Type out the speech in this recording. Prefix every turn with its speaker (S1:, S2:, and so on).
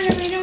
S1: Later, later.